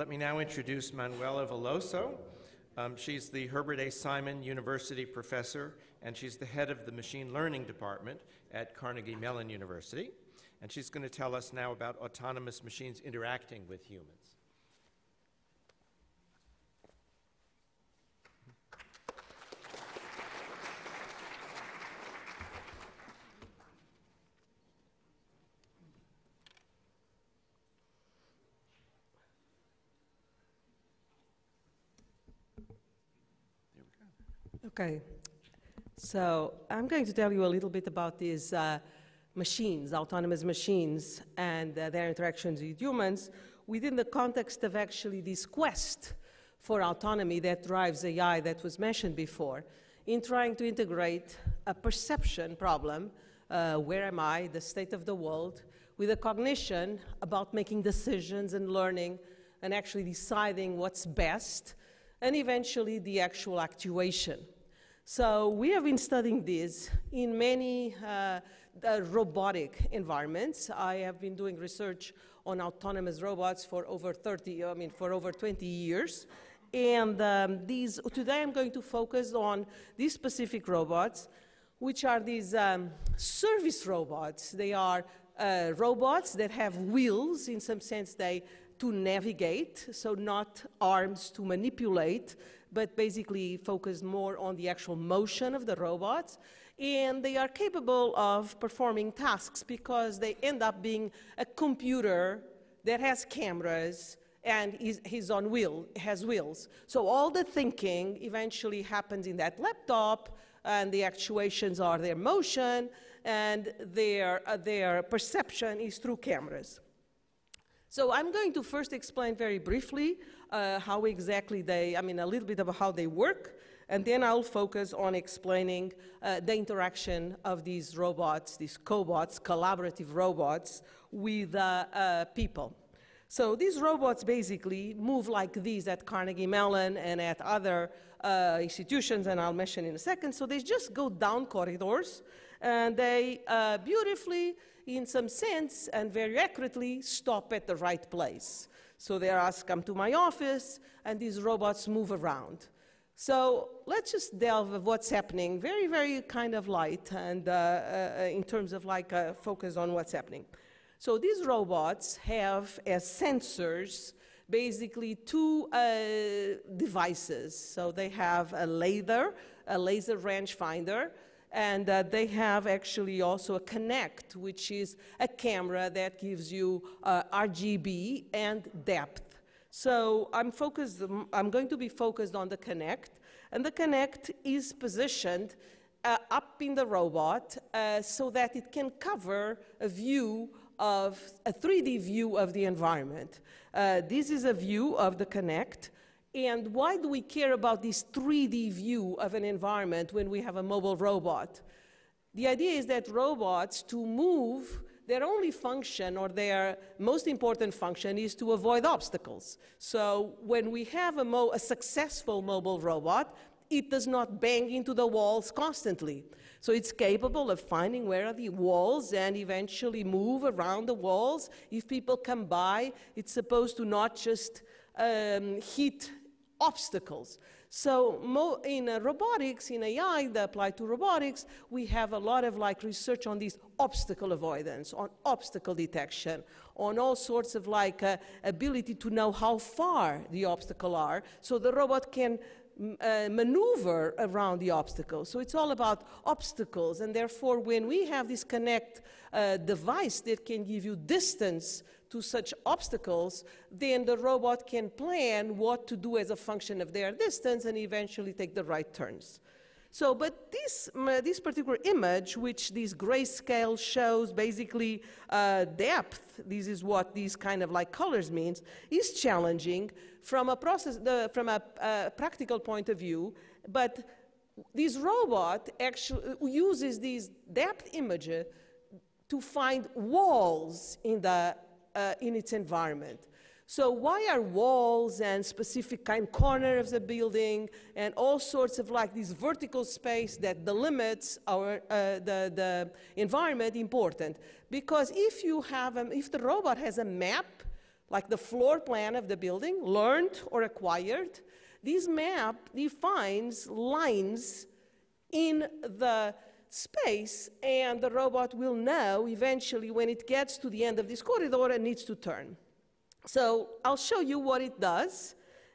Let me now introduce Manuela Veloso. Um, she's the Herbert A. Simon University professor, and she's the head of the machine learning department at Carnegie Mellon University. And she's going to tell us now about autonomous machines interacting with humans. Okay, so I'm going to tell you a little bit about these uh, machines, autonomous machines, and uh, their interactions with humans within the context of actually this quest for autonomy that drives AI that was mentioned before, in trying to integrate a perception problem, uh, where am I, the state of the world, with a cognition about making decisions and learning and actually deciding what's best and eventually the actual actuation. So we have been studying this in many uh, robotic environments. I have been doing research on autonomous robots for over 30, I mean, for over 20 years. And um, these, today I'm going to focus on these specific robots, which are these um, service robots. They are uh, robots that have wheels, in some sense they to navigate, so not arms to manipulate, but basically focus more on the actual motion of the robots. And they are capable of performing tasks because they end up being a computer that has cameras and is, is on wheel, has wheels. So all the thinking eventually happens in that laptop, and the actuations are their motion, and their, uh, their perception is through cameras. So I'm going to first explain very briefly uh, how exactly they, I mean, a little bit about how they work, and then I'll focus on explaining uh, the interaction of these robots, these cobots, collaborative robots, with uh, uh people. So these robots basically move like these at Carnegie Mellon and at other uh, institutions, and I'll mention in a second. So they just go down corridors, and they uh, beautifully in some sense and very accurately stop at the right place. So they're asked, come to my office, and these robots move around. So let's just delve of what's happening, very, very kind of light, and uh, uh, in terms of like uh, focus on what's happening. So these robots have as sensors basically two uh, devices. So they have a laser, a laser rangefinder, and uh, they have actually also a Kinect, which is a camera that gives you uh, RGB and depth. So I'm focused, I'm going to be focused on the Kinect, and the Kinect is positioned uh, up in the robot uh, so that it can cover a view of, a 3D view of the environment. Uh, this is a view of the Kinect, and why do we care about this 3D view of an environment when we have a mobile robot? The idea is that robots, to move, their only function or their most important function is to avoid obstacles. So when we have a, a successful mobile robot, it does not bang into the walls constantly. So it's capable of finding where are the walls and eventually move around the walls. If people come by, it's supposed to not just um, hit obstacles. So in uh, robotics, in AI that apply to robotics, we have a lot of like research on these obstacle avoidance, on obstacle detection, on all sorts of like uh, ability to know how far the obstacle are, so the robot can uh, maneuver around the obstacles. So it's all about obstacles, and therefore when we have this Kinect uh, device that can give you distance to such obstacles, then the robot can plan what to do as a function of their distance and eventually take the right turns. So, but this, this particular image, which this grayscale shows basically uh, depth, this is what these kind of like colors means, is challenging from a process, the, from a uh, practical point of view, but this robot actually uses these depth images to find walls in the uh, in its environment. So why are walls and specific kind corners of the building and all sorts of like this vertical space that delimits our uh, the, the environment important? Because if you have a, if the robot has a map like the floor plan of the building, learned or acquired. This map defines lines in the space, and the robot will know eventually when it gets to the end of this corridor and needs to turn. So I'll show you what it does,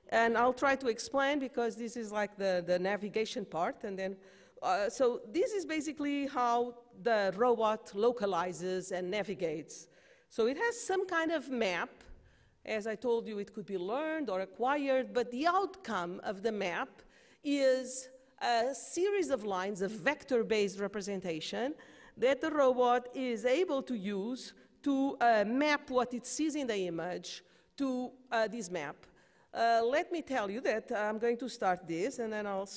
and I'll try to explain because this is like the, the navigation part, and then, uh, so this is basically how the robot localizes and navigates. So it has some kind of map. As I told you, it could be learned or acquired, but the outcome of the map is a series of lines of vector-based representation that the robot is able to use to uh, map what it sees in the image to uh, this map. Uh, let me tell you that I'm going to start this, and then I'll,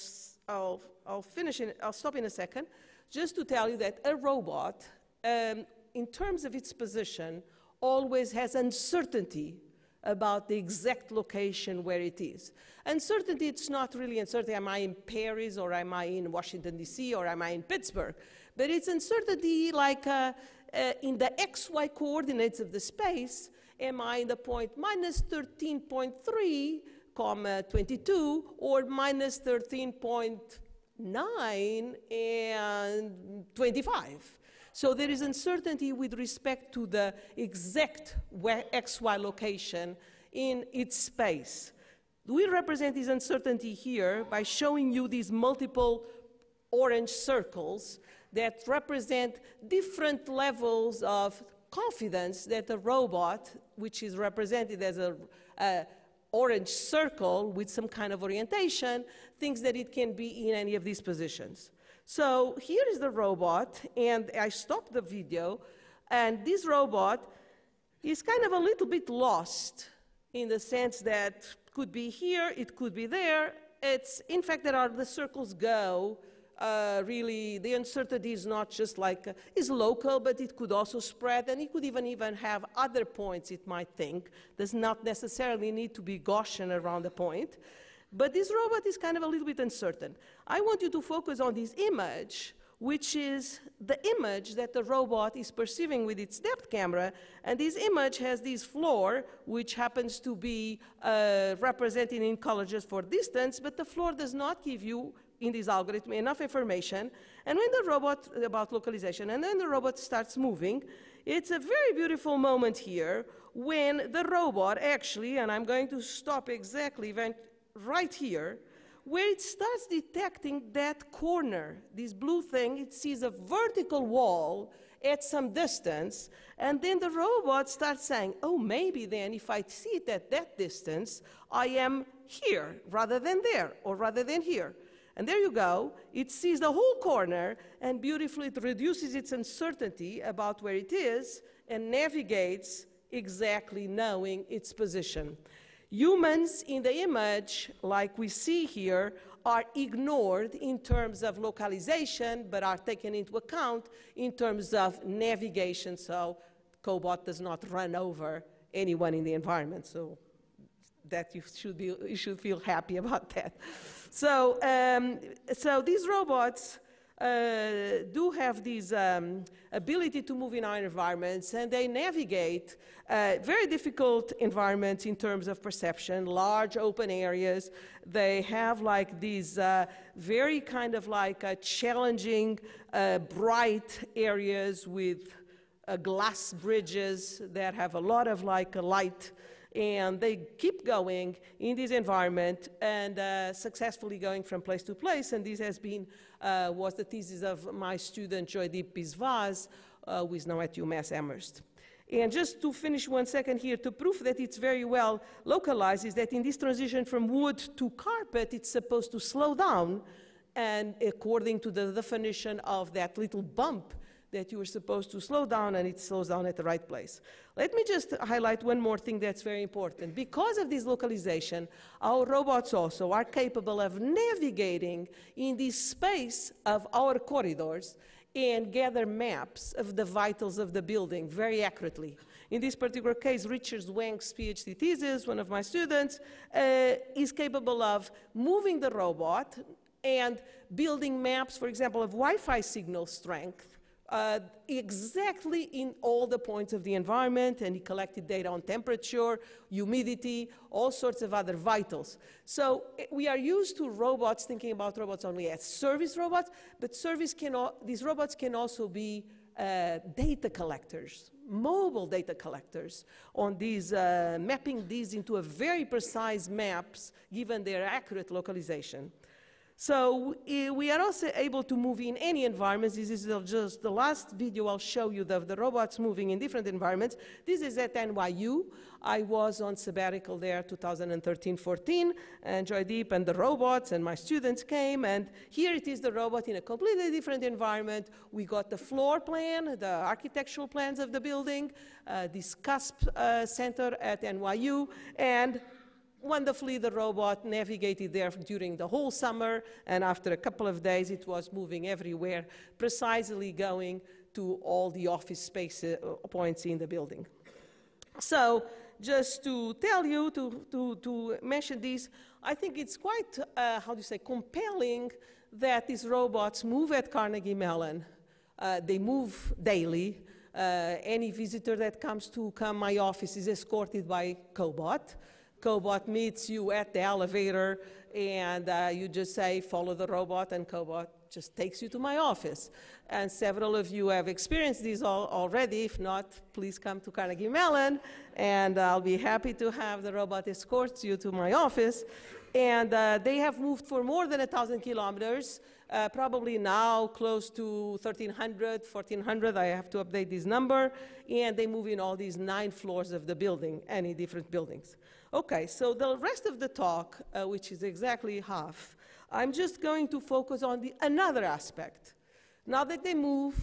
I'll, I'll finish, in, I'll stop in a second, just to tell you that a robot, um, in terms of its position, always has uncertainty about the exact location where it is. Uncertainty, it's not really uncertainty, am I in Paris or am I in Washington, D.C. or am I in Pittsburgh? But it's uncertainty like uh, uh, in the xy coordinates of the space, am I in the point minus 13.3, comma 22, or minus 13.9 and 25? So there is uncertainty with respect to the exact XY location in its space. We represent this uncertainty here by showing you these multiple orange circles that represent different levels of confidence that the robot, which is represented as a, a orange circle with some kind of orientation, thinks that it can be in any of these positions. So here is the robot, and I stopped the video, and this robot is kind of a little bit lost in the sense that could be here, it could be there. It's, in fact, there are the circles go. Uh, really, the uncertainty is not just like, uh, is local, but it could also spread, and it could even, even have other points it might think. Does not necessarily need to be Gaussian around the point. But this robot is kind of a little bit uncertain. I want you to focus on this image, which is the image that the robot is perceiving with its depth camera. And this image has this floor, which happens to be uh, represented in color just for distance, but the floor does not give you in this algorithm enough information. And when the robot, about localization, and then the robot starts moving, it's a very beautiful moment here when the robot actually, and I'm going to stop exactly right here, where it starts detecting that corner, this blue thing, it sees a vertical wall at some distance, and then the robot starts saying, oh, maybe then if I see it at that distance, I am here rather than there, or rather than here. And there you go, it sees the whole corner, and beautifully it reduces its uncertainty about where it is and navigates exactly knowing its position. Humans in the image, like we see here, are ignored in terms of localization, but are taken into account in terms of navigation, so Cobot does not run over anyone in the environment. So that you should, be, you should feel happy about that. So, um, so these robots uh, do have this um, ability to move in our environments and they navigate uh, very difficult environments in terms of perception, large open areas. They have like these uh, very kind of like challenging, uh, bright areas with uh, glass bridges that have a lot of like light and they keep going in this environment and uh, successfully going from place to place. And this has been, uh, was the thesis of my student Joydeep Biswas, uh, who is now at UMass Amherst. And just to finish one second here, to prove that it's very well localized, is that in this transition from wood to carpet, it's supposed to slow down, and according to the definition of that little bump that you are supposed to slow down and it slows down at the right place. Let me just highlight one more thing that's very important. Because of this localization, our robots also are capable of navigating in this space of our corridors and gather maps of the vitals of the building very accurately. In this particular case, Richard Wang's PhD thesis, one of my students, uh, is capable of moving the robot and building maps, for example, of Wi-Fi signal strength uh, exactly in all the points of the environment, and he collected data on temperature, humidity, all sorts of other vitals. So eh, we are used to robots, thinking about robots only as service robots, but service can these robots can also be uh, data collectors, mobile data collectors on these, uh, mapping these into a very precise maps given their accurate localization. So we are also able to move in any environments. This is just the last video I'll show you of the robots moving in different environments. This is at NYU. I was on sabbatical there 2013-14, and Joydeep and the robots and my students came, and here it is the robot in a completely different environment. We got the floor plan, the architectural plans of the building, uh, this CUSP uh, center at NYU, and wonderfully, the robot navigated there during the whole summer, and after a couple of days, it was moving everywhere, precisely going to all the office space uh, points in the building. So, just to tell you, to, to, to mention this, I think it's quite, uh, how do you say, compelling that these robots move at Carnegie Mellon. Uh, they move daily. Uh, any visitor that comes to come my office is escorted by Cobot. Cobot meets you at the elevator, and uh, you just say, follow the robot, and Cobot just takes you to my office. And several of you have experienced this already. If not, please come to Carnegie Mellon, and I'll be happy to have the robot escort you to my office. And uh, they have moved for more than 1,000 kilometers, uh, probably now close to 1,300, 1,400. I have to update this number. And they move in all these nine floors of the building, any different buildings. Okay, so the rest of the talk, uh, which is exactly half, I'm just going to focus on the another aspect. Now that they move,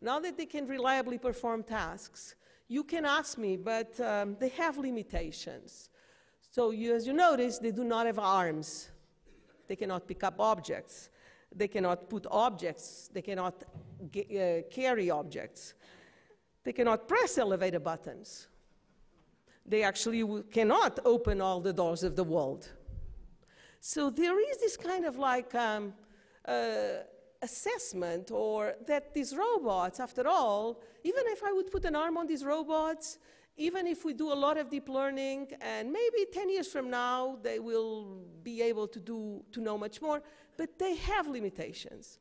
now that they can reliably perform tasks, you can ask me, but um, they have limitations. So you, as you notice, they do not have arms. They cannot pick up objects. They cannot put objects. They cannot uh, carry objects. They cannot press elevator buttons they actually cannot open all the doors of the world. So there is this kind of like um, uh, assessment or that these robots, after all, even if I would put an arm on these robots, even if we do a lot of deep learning and maybe 10 years from now they will be able to do to know much more but they have limitations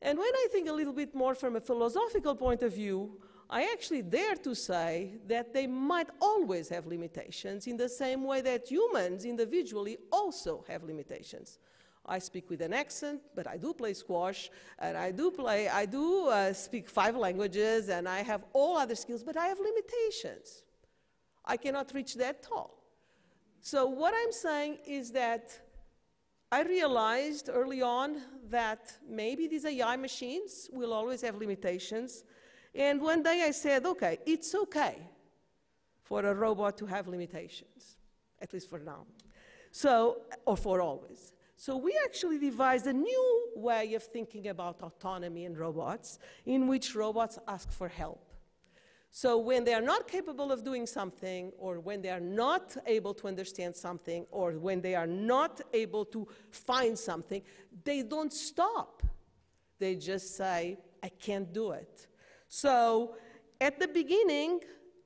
and when i think a little bit more from a philosophical point of view I actually dare to say that they might always have limitations in the same way that humans individually also have limitations. I speak with an accent, but I do play squash, and I do play, I do uh, speak five languages, and I have all other skills, but I have limitations. I cannot reach that tall. So what I'm saying is that I realized early on that maybe these AI machines will always have limitations, and one day I said, okay, it's okay for a robot to have limitations, at least for now. So, or for always. So we actually devised a new way of thinking about autonomy in robots, in which robots ask for help. So when they are not capable of doing something, or when they are not able to understand something, or when they are not able to find something, they don't stop. They just say, I can't do it. So at the beginning,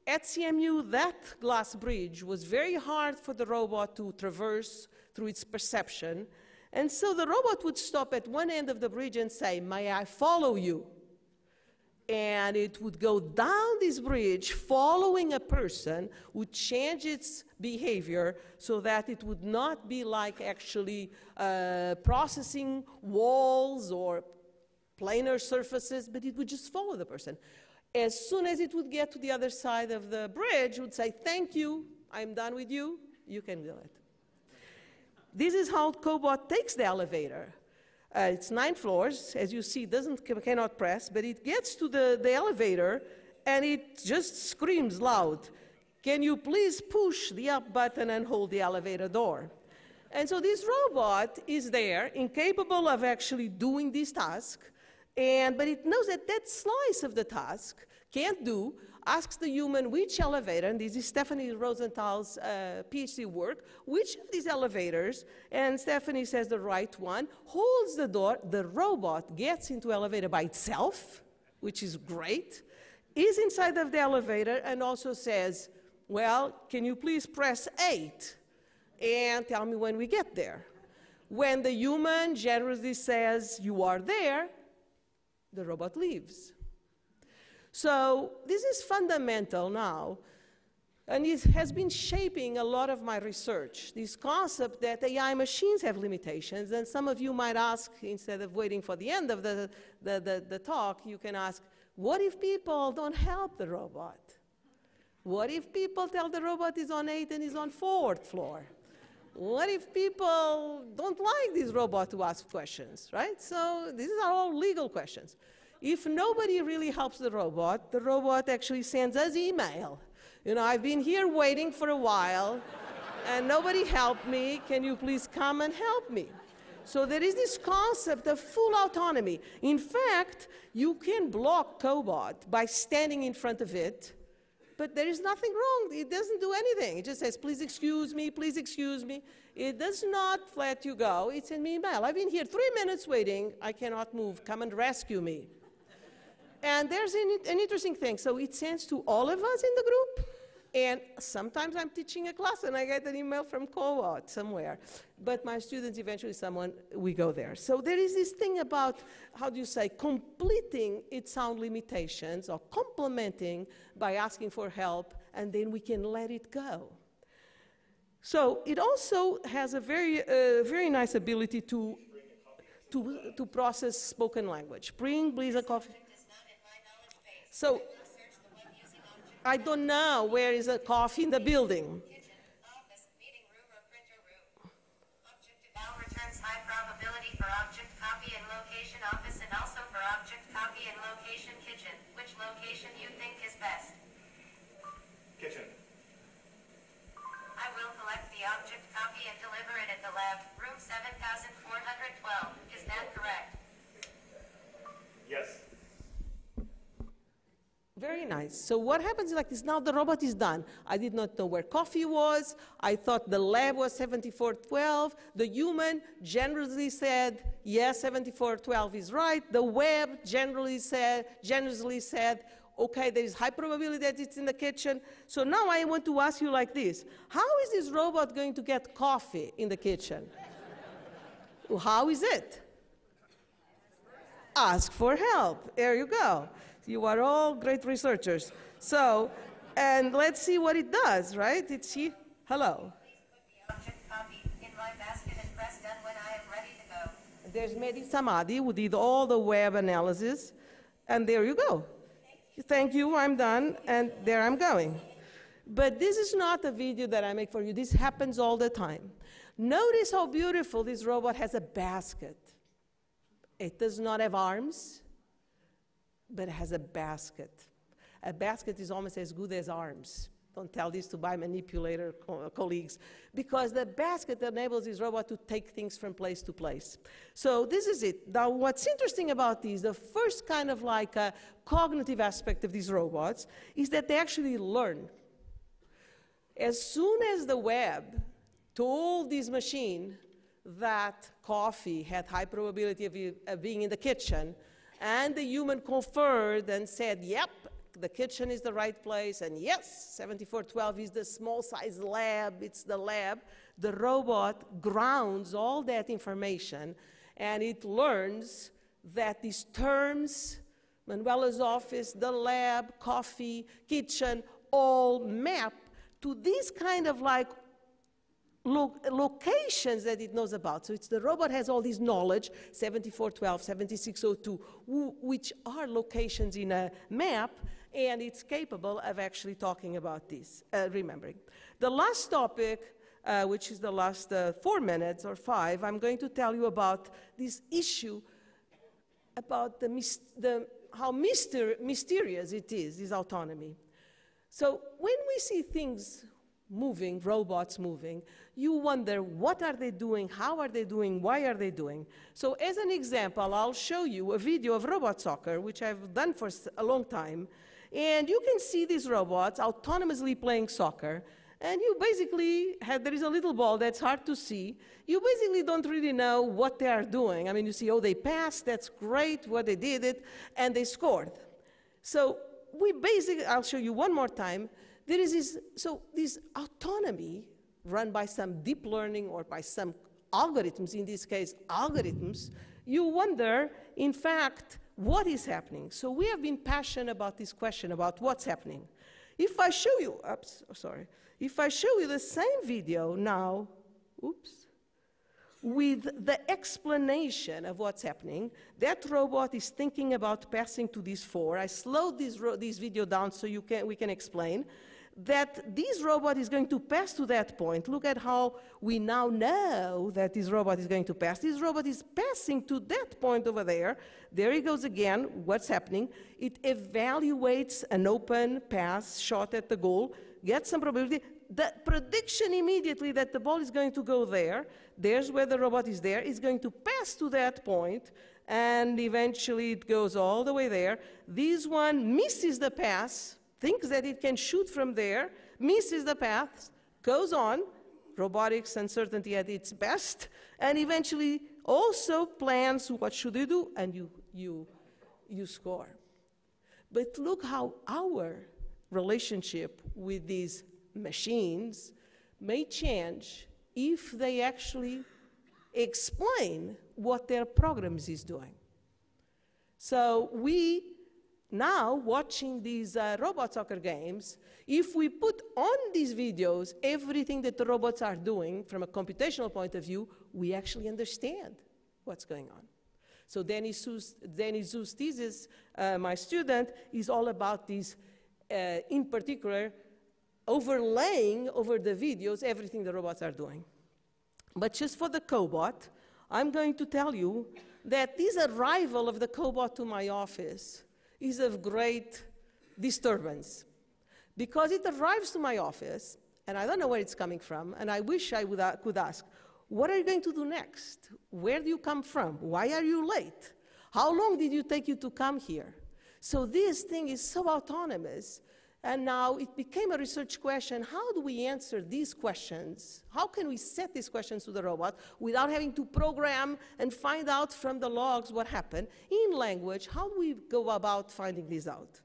at CMU, that glass bridge was very hard for the robot to traverse through its perception. And so the robot would stop at one end of the bridge and say, May I follow you? And it would go down this bridge following a person, would change its behavior so that it would not be like actually uh, processing walls or planar surfaces, but it would just follow the person. As soon as it would get to the other side of the bridge, it would say, thank you, I'm done with you, you can do it. This is how Cobot takes the elevator. Uh, it's nine floors, as you see, doesn't cannot press, but it gets to the, the elevator and it just screams loud, can you please push the up button and hold the elevator door? And so this robot is there, incapable of actually doing this task, and, but it knows that that slice of the task can't do, asks the human which elevator, and this is Stephanie Rosenthal's uh, PhD work, which of these elevators, and Stephanie says the right one, holds the door, the robot gets into elevator by itself, which is great, is inside of the elevator and also says, Well, can you please press 8 and tell me when we get there? When the human generously says, You are there, the robot leaves. So, this is fundamental now and it has been shaping a lot of my research, this concept that AI machines have limitations. And some of you might ask, instead of waiting for the end of the, the, the, the talk, you can ask, what if people don't help the robot? What if people tell the robot is on eight and is on fourth floor? What if people don't like this robot to ask questions, right? So these are all legal questions. If nobody really helps the robot, the robot actually sends us email you know, I've been here waiting for a while and nobody helped me. Can you please come and help me? So there is this concept of full autonomy. In fact, you can block Cobot by standing in front of it, but there is nothing wrong. It doesn't do anything. It just says, please excuse me, please excuse me. It does not let you go. It's me email. I've been here three minutes waiting. I cannot move. Come and rescue me. And there's an, an interesting thing. So it sends to all of us in the group, and sometimes I'm teaching a class and I get an email from Cobot somewhere. But my students, eventually someone, we go there. So there is this thing about, how do you say, completing its own limitations or complementing by asking for help and then we can let it go. So it also has a very, uh, very nice ability to, to, to process spoken language. Bring, please, a coffee. So I don't know where is a coffee in the building. returns high probability for object copy and location office and also for object copy and location kitchen. Which location you think is best? Kitchen. I will collect the object copy and deliver it at the lab, room 7412. Is that correct? Yes. Very nice. So what happens is like this, now the robot is done. I did not know where coffee was. I thought the lab was 7412. The human generously said, yes, 7412 is right. The web generally said, generously said, okay, there is high probability that it's in the kitchen. So now I want to ask you like this. How is this robot going to get coffee in the kitchen? How is it? Ask for help. There you go. You are all great researchers. So, and let's see what it does, right? It's here. Hello. There's Mehdi Samadi who did all the web analysis, and there you go. Thank you, I'm done, and there I'm going. But this is not a video that I make for you. This happens all the time. Notice how beautiful this robot has a basket. It does not have arms but has a basket. A basket is almost as good as arms. Don't tell this to my manipulator co colleagues, because the basket enables this robot to take things from place to place. So this is it. Now, what's interesting about these, the first kind of like a cognitive aspect of these robots is that they actually learn. As soon as the web told this machine that coffee had high probability of, of being in the kitchen, and the human conferred and said, yep, the kitchen is the right place, and yes, 7412 is the small size lab, it's the lab. The robot grounds all that information and it learns that these terms, Manuela's office, the lab, coffee, kitchen, all map to this kind of like lo locations that it knows about. So it's the robot has all this knowledge, 7412, 7602, which are locations in a map, and it's capable of actually talking about this, uh, remembering. The last topic, uh, which is the last uh, four minutes or five, I'm going to tell you about this issue about the, the how myster mysterious it is, this autonomy. So when we see things moving, robots moving, you wonder what are they doing, how are they doing, why are they doing. So as an example, I'll show you a video of robot soccer, which I've done for a long time. And you can see these robots autonomously playing soccer. And you basically have, there is a little ball that's hard to see. You basically don't really know what they are doing. I mean, you see, oh, they passed, that's great, what they did it, and they scored. So we basically, I'll show you one more time. There is this, so this autonomy run by some deep learning or by some algorithms, in this case, algorithms, you wonder, in fact, what is happening. So we have been passionate about this question about what's happening. If I show you, oops, sorry, if I show you the same video now, oops, with the explanation of what's happening, that robot is thinking about passing to these four. I slowed this, this video down so you can, we can explain that this robot is going to pass to that point. Look at how we now know that this robot is going to pass. This robot is passing to that point over there. There he goes again. What's happening? It evaluates an open pass shot at the goal, gets some probability. The prediction immediately that the ball is going to go there, there's where the robot is there, is going to pass to that point, and eventually it goes all the way there. This one misses the pass, thinks that it can shoot from there, misses the path, goes on, robotics uncertainty at its best, and eventually also plans what should you do, and you, you, you score. But look how our relationship with these machines may change if they actually explain what their programs is doing. So we now watching these uh, robot soccer games, if we put on these videos everything that the robots are doing from a computational point of view, we actually understand what's going on. So Danny Zhu's thesis, uh, my student, is all about these, uh, in particular, overlaying over the videos everything the robots are doing. But just for the cobot, I'm going to tell you that this arrival of the cobot to my office is of great disturbance because it arrives to my office and I don't know where it's coming from, and I wish I would, uh, could ask, what are you going to do next? Where do you come from? Why are you late? How long did you take you to come here? So this thing is so autonomous and now it became a research question how do we answer these questions? How can we set these questions to the robot without having to program and find out from the logs what happened in language? How do we go about finding this out?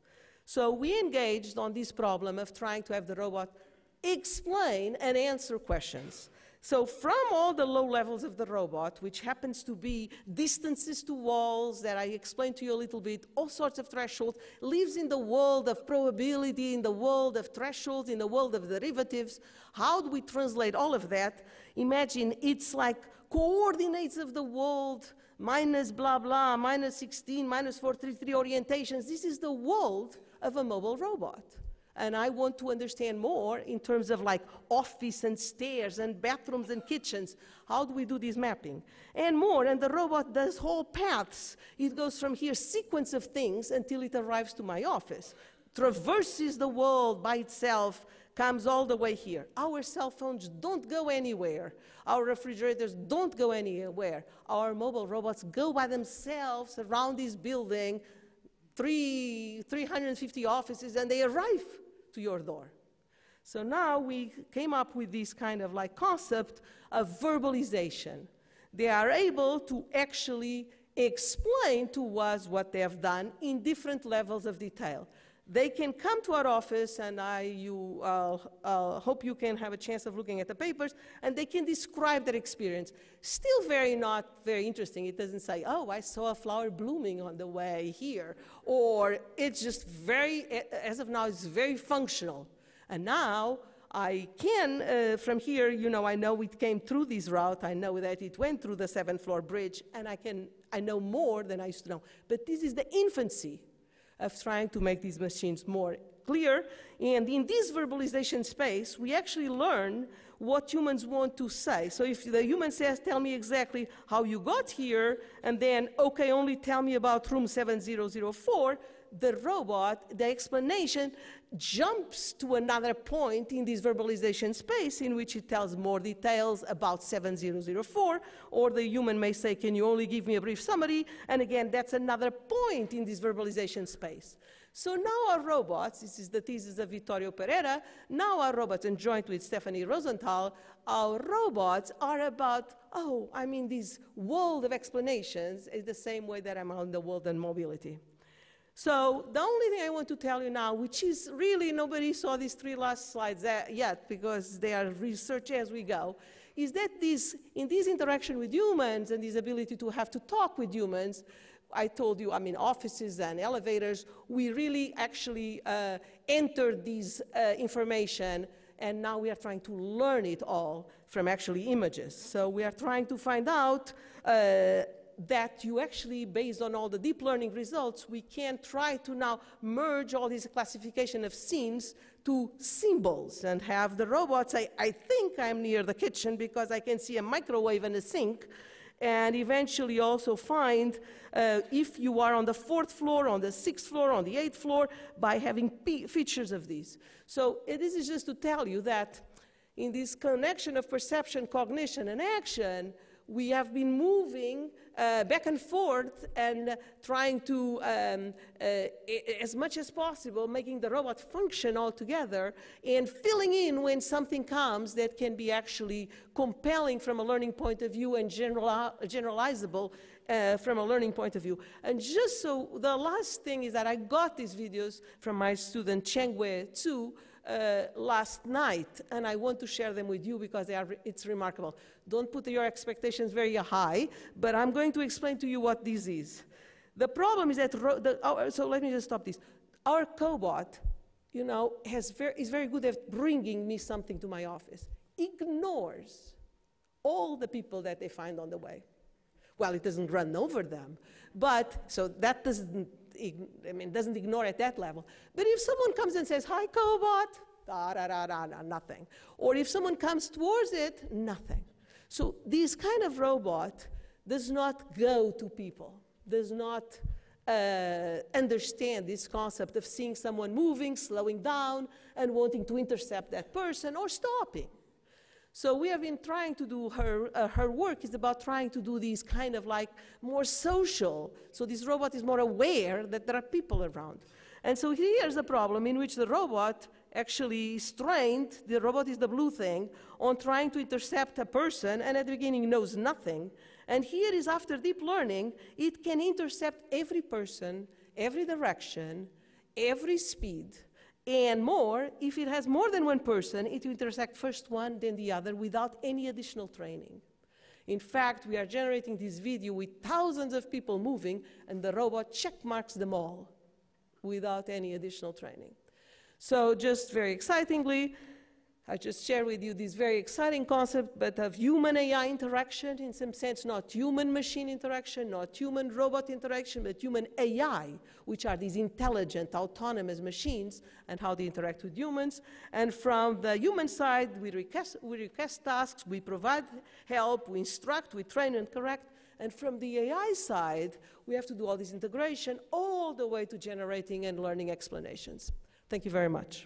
So we engaged on this problem of trying to have the robot explain and answer questions. So from all the low levels of the robot, which happens to be distances to walls that I explained to you a little bit, all sorts of thresholds, lives in the world of probability, in the world of thresholds, in the world of derivatives. How do we translate all of that? Imagine it's like coordinates of the world, minus blah blah, minus 16, minus 433 orientations. This is the world of a mobile robot and I want to understand more in terms of like office and stairs and bathrooms and kitchens. How do we do this mapping? And more, and the robot does whole paths. It goes from here, sequence of things until it arrives to my office, traverses the world by itself, comes all the way here. Our cell phones don't go anywhere. Our refrigerators don't go anywhere. Our mobile robots go by themselves around this building, three, 350 offices, and they arrive to your door. So now we came up with this kind of like concept of verbalization. They are able to actually explain to us what they have done in different levels of detail. They can come to our office, and I you, hope you can have a chance of looking at the papers, and they can describe their experience. Still very not very interesting. It doesn't say, oh, I saw a flower blooming on the way here, or it's just very, as of now, it's very functional. And now I can, uh, from here, you know, I know it came through this route. I know that it went through the seventh floor bridge, and I can, I know more than I used to know. But this is the infancy of trying to make these machines more clear. And in this verbalization space, we actually learn what humans want to say. So if the human says, tell me exactly how you got here, and then, okay, only tell me about room 7004, the robot, the explanation jumps to another point in this verbalization space in which it tells more details about 7004, or the human may say, can you only give me a brief summary? And again, that's another point in this verbalization space. So now our robots, this is the thesis of Vittorio Perera, now our robots, and joined with Stephanie Rosenthal, our robots are about, oh, I mean, this world of explanations is the same way that I'm on the world of mobility. So the only thing I want to tell you now, which is really nobody saw these three last slides yet because they are research as we go, is that this, in this interaction with humans and this ability to have to talk with humans, I told you, I mean, offices and elevators, we really actually uh, entered this uh, information and now we are trying to learn it all from actually images. So we are trying to find out uh, that you actually, based on all the deep learning results, we can try to now merge all this classification of scenes to symbols and have the robot say, I think I'm near the kitchen because I can see a microwave and a sink, and eventually also find uh, if you are on the fourth floor, on the sixth floor, on the eighth floor, by having features of these. So uh, this is just to tell you that in this connection of perception, cognition, and action, we have been moving uh, back and forth and trying to, um, uh, as much as possible, making the robot function all together and filling in when something comes that can be actually compelling from a learning point of view and general, generalizable uh, from a learning point of view. And just so, the last thing is that I got these videos from my student Cheng Wei Tzu, uh, last night, and I want to share them with you because they are re- it's remarkable. Don't put your expectations very high, but I'm going to explain to you what this is. The problem is that, the, our, so let me just stop this. Our cobot, you know, is very good at bringing me something to my office, ignores all the people that they find on the way. Well, it doesn't run over them, but so that doesn't I mean, doesn't ignore at that level. But if someone comes and says, hi, cobot, da, da, da, da, da, nothing. Or if someone comes towards it, nothing. So this kind of robot does not go to people, does not uh, understand this concept of seeing someone moving, slowing down, and wanting to intercept that person or stopping. So we have been trying to do her, uh, her work is about trying to do these kind of like more social. So this robot is more aware that there are people around. And so here's a problem in which the robot actually is trained, the robot is the blue thing, on trying to intercept a person and at the beginning knows nothing. And here is after deep learning, it can intercept every person, every direction, every speed and more, if it has more than one person, it will intersect first one, then the other, without any additional training. In fact, we are generating this video with thousands of people moving, and the robot check marks them all without any additional training. So, just very excitingly, I just share with you this very exciting concept, but of human AI interaction in some sense, not human machine interaction, not human robot interaction, but human AI, which are these intelligent, autonomous machines and how they interact with humans. And from the human side, we request, we request tasks, we provide help, we instruct, we train and correct. And from the AI side, we have to do all this integration all the way to generating and learning explanations. Thank you very much.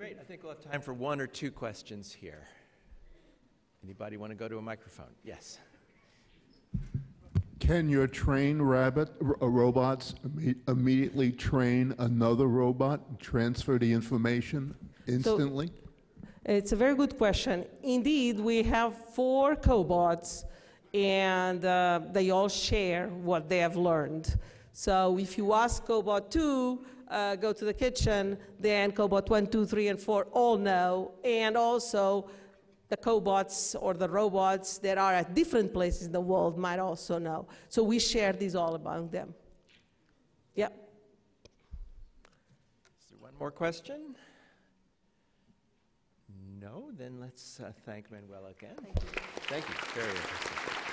Great. I think we'll have time for one or two questions here. Anybody want to go to a microphone? Yes. Can your trained rabbit r- uh, robots imme- immediately train another robot and transfer the information instantly? So, It's a very good question. Indeed, we have four cobots, and uh, they all share what they have learned. So if you ask cobot 2, uh, go to the kitchen, then cobot 1, 2, 3, and 4 all know, and also the cobots or the robots that are at different places in the world might also know. So we share these all among them. Yep. Is there one more question? No? Then let's uh, thank Manuel again. Thank you. Thank you. Very interesting.